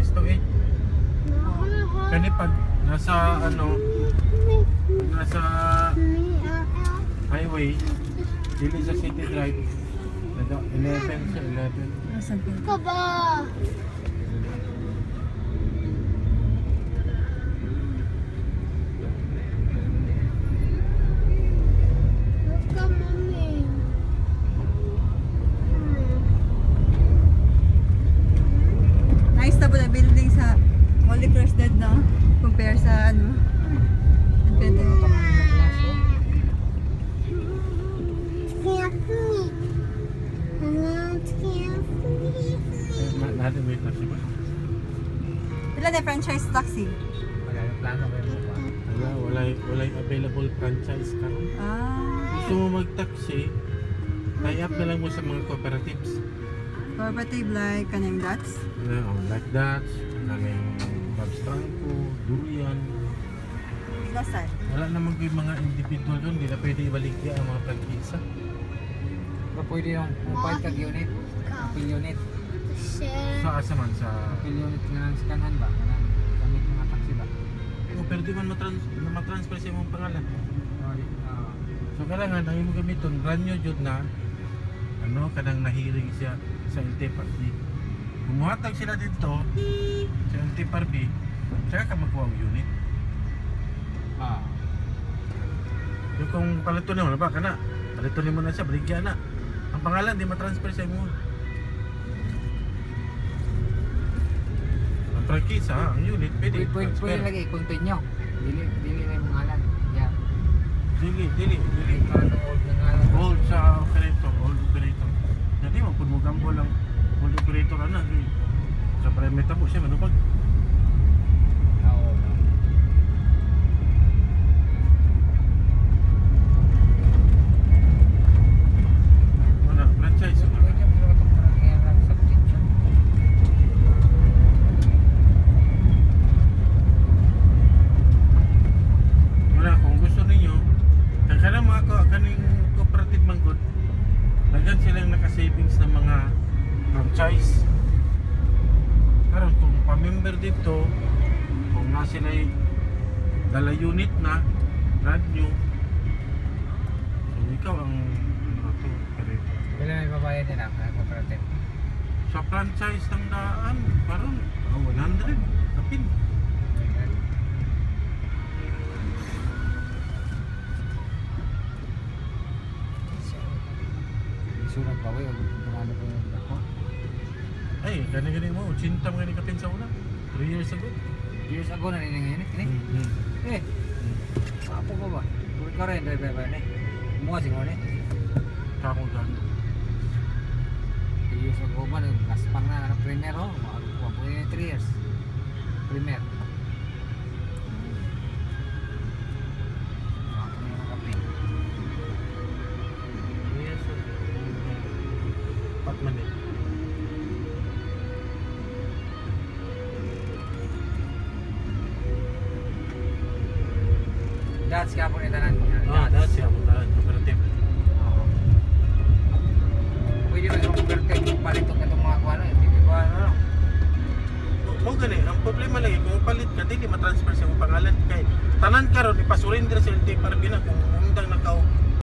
is to 8. Kani pag nasa ano, nasa highway, dili sa city drive, nada 11 sa 11. Nasaan ka? Kaba. Po na building sa Holy Cross Dead, no? Compare sa ano? Na- Natin may taxi ba? Ilan na franchise taxi? Wala yung plano kayo pa. Wala, wala, wala available franchise ka. Ah, Gusto mo mag-taxi, tie up na lang mo sa mga cooperatives. Cooperative like kanang dots. Na, oh, like that, kaming Babs Trangco, Durian. Ilasan. Wala naman yung mga individual doon, hindi na pwede ibaligya ang mga prangkisa. Ba pwede yung mupahit kag unit? Apil unit. Sa asa man, sa... Apil unit nga ng scanhan ba? Gamit mga taxi ba? Oh, pero di man matrans matransfer sa imong pangalan. Ah. So kailangan ang imong gamiton, brand new jud na ano, kanang nahiring siya sa LTFRB. Kumuhatag sila dito sa LTFRB, saka ka magkuha ang unit. Ah. Yung kung palito mo, ba ka na, palito mo na siya, baligya na. Ang pangalan, di matransfer sa imo. Ang prangkisa, ang unit, pwede Pwede, pwede, lagi continue. Dili, dili na yung mga alan. Yeah. Dili, dili, dili. Dili ka na old ng alan. Old sa operator, old operator. Jadi mo pud mo gambo lang operator ana di. Sa private mo siya manubag. Naka-savings ng mga franchise. Karon kung pa-member dito, kung na sila dala unit na brand new so ikaw ang ano to. Pila may babayad na cooperative. sa franchise ng daan karon oh, 100 kapin Surat pa ko yung kumano ko yung ako. ay gani gani mo cinta mo gani kapin sa una 3 years ago Years ago na rin ngayon. Ini. mm Eh. Apa ko ba? Kung ka rin, driver ba ni? Mga siguro ni. kako dan Years ago ba, naglaspang na ng premier oh. Mga po yung 3 years. Premier. Man eh That's ka po ni tanan. ah that's siya mo daan cooperative Oo. Pwede converted yung palitok na itong mga kuwano. Hindi ba ano? mo gani ang problema lagi kung palit ka dili matransfer sa pangalan kay tanan karon ipasurrender sa LTFRB na kung undang nakaw